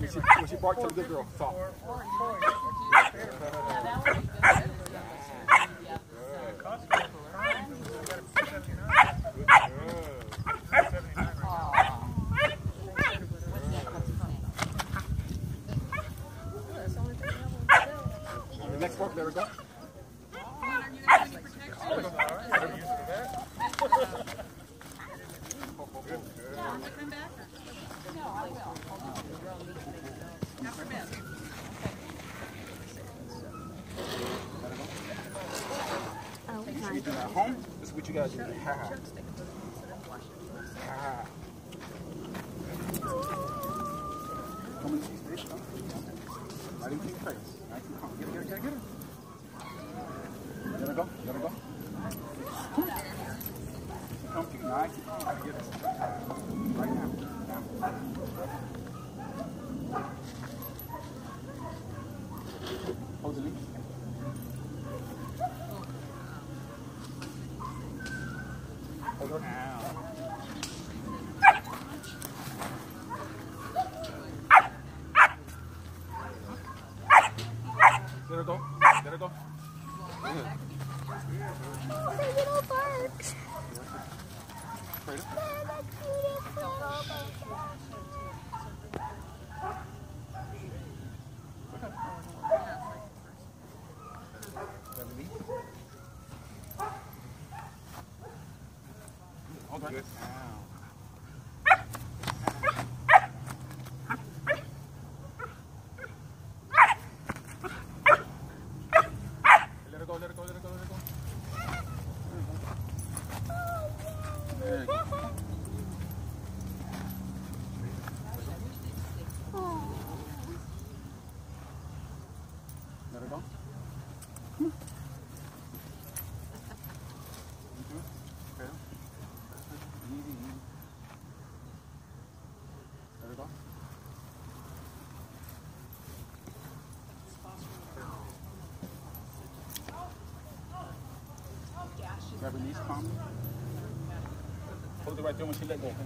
When she, when she barks, tell the good girl. The next one, there we go. You do at home, this is what you gotta do. Ha ha. Come. Get get go. Come. Gotta get. Right now. Now. Hold the leash. Let her go. Let her go. Oh, the little birds. They're the beautiful. Oh my gosh. Let her leave. Hold her. Let her go, let her go, let her go, let her go. There you go. Let her go. Come on. Into it. Okay. Easy, easy. Let her go. Grab her knees calmly. Hold it right there when she let go, okay?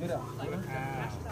Get out. Get out.